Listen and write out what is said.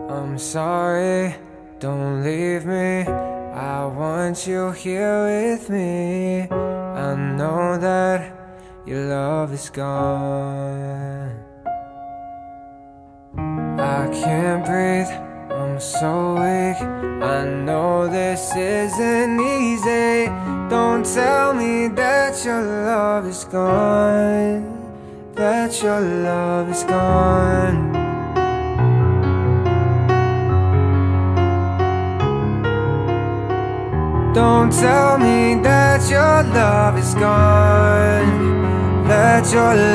I'm sorry, don't leave me. I want you here with me. I know that your love is gone. I can't breathe, I'm so weak. I know this isn't easy. Don't tell me that your love is gone. That your love is gone. Don't tell me that your love is gone That your